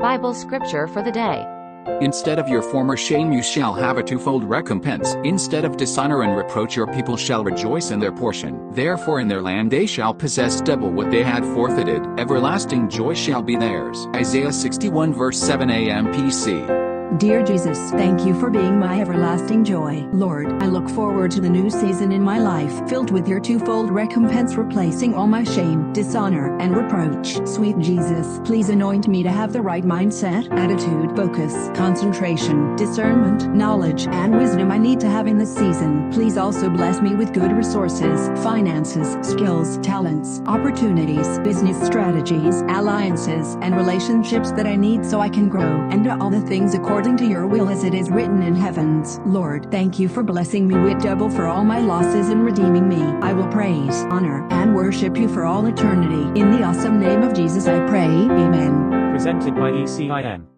Bible scripture for the day. Instead of your former shame, you shall have a twofold recompense. Instead of dishonor and reproach, your people shall rejoice in their portion. Therefore, in their land they shall possess double what they had forfeited. Everlasting joy shall be theirs. Isaiah 61, verse 7 AMPC. Dear Jesus, thank you for being my everlasting joy. Lord, I look forward to the new season in my life, filled with your twofold recompense, replacing all my shame, dishonor, and reproach. Sweet Jesus, please anoint me to have the right mindset, attitude, focus, concentration, discernment, knowledge, and wisdom I need to have in this season. Please also bless me with good resources, finances, skills, talents, opportunities, business strategies, alliances, and relationships that I need so I can grow and do all the things according according to your will as it is written in heavens. Lord, thank you for blessing me with double for all my losses and redeeming me. I will praise, honor, and worship you for all eternity. In the awesome name of Jesus I pray, amen. Presented by ECIM.